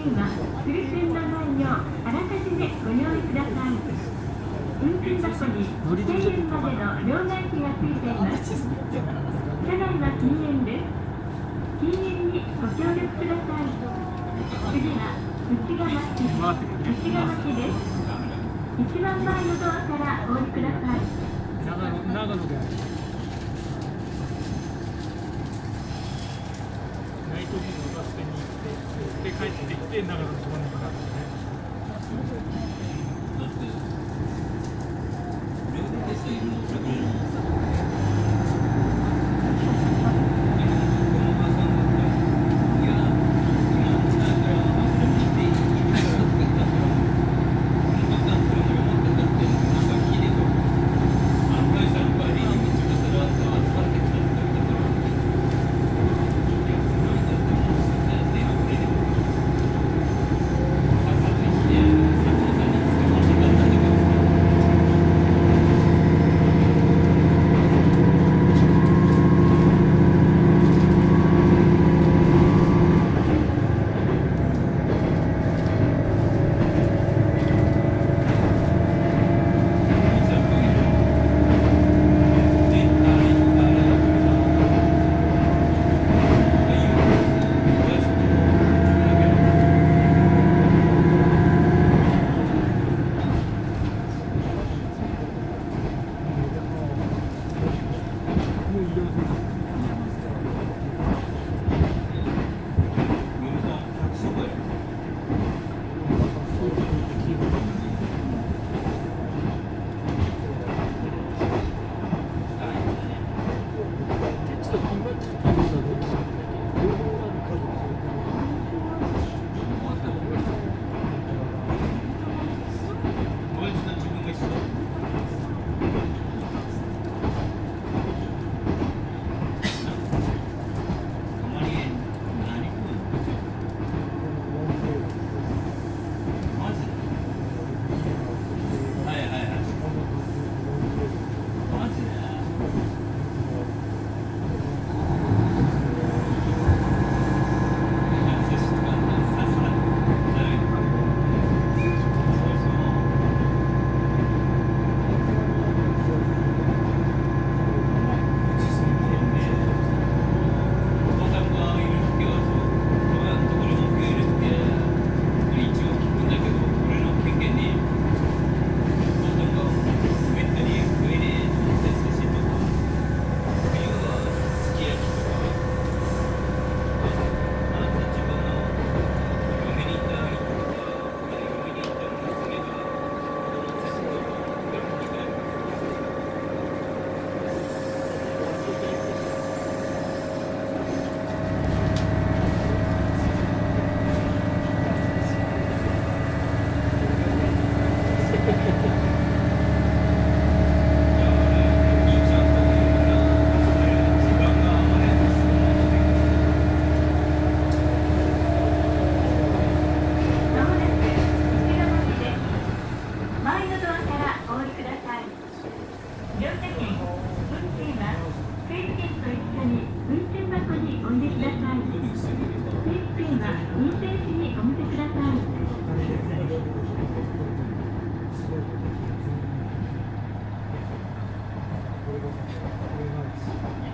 賃はフル線のないようあらかじめご用意ください。運賃箱に1000円までの両替機がついています車内は禁煙です禁煙にご協力ください。次は内側町内側町です。一番前のドアからお降りください。長野長野で。あるナイトビルのバス停に行ってで帰ってきて長野のそばに向かって。Yeah.